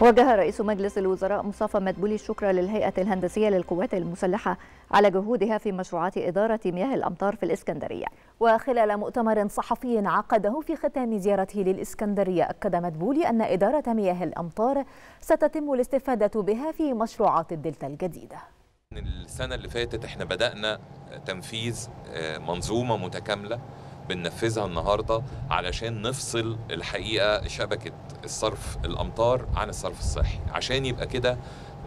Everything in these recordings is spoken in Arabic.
وجه رئيس مجلس الوزراء مصطفى مدبولي الشكر للهيئة الهندسية للقوات المسلحة على جهودها في مشروعات إدارة مياه الأمطار في الإسكندرية. وخلال مؤتمر صحفي عقده في ختام زيارته للإسكندرية أكد مدبولي أن إدارة مياه الأمطار ستتم الاستفادة بها في مشروعات الدلتا الجديدة. السنة اللي فاتت إحنا بدأنا تنفيذ منظومة متكاملة بننفذها النهارده علشان نفصل الحقيقة شبكة الصرف الأمطار عن الصرف الصحي. عشان يبقى كده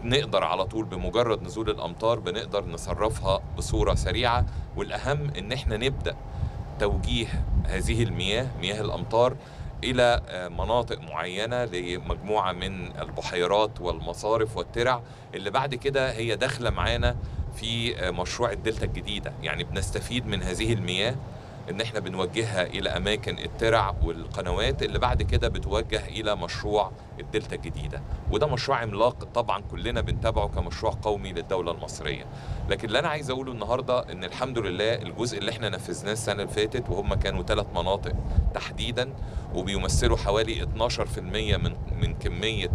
نقدر على طول بمجرد نزول الأمطار بنقدر نصرفها بصورة سريعة والأهم إن إحنا نبدأ توجيه هذه المياه مياه الأمطار إلى مناطق معينة لمجموعة من البحيرات والمصارف والترع اللي بعد كده هي داخلة معانا في مشروع الدلتا الجديدة. يعني بنستفيد من هذه المياه إن إحنا بنوجهها إلى أماكن الترع والقنوات اللي بعد كده بتوجه إلى مشروع الدلتا الجديدة. وده مشروع عملاق طبعا كلنا بنتابعه كمشروع قومي للدولة المصرية. لكن اللي أنا عايز أقوله النهارده إن الحمد لله الجزء اللي إحنا نفذناه السنة اللي فاتت وهم كانوا ثلاث مناطق تحديدا وبيمثلوا حوالي 12% من من كمية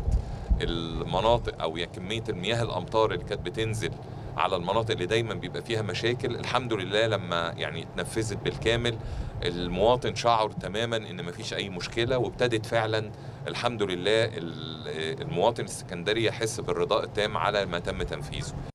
المناطق أو كمية المياه الأمطار اللي كانت بتنزل على المناطق اللي دايما بيبقى فيها مشاكل. الحمد لله لما يعني اتنفذت بالكامل المواطن شعر تماما إن مفيش أي مشكلة وابتدت فعلا الحمد لله المواطن السكندري يحس بالرضاء التام على ما تم تنفيذه.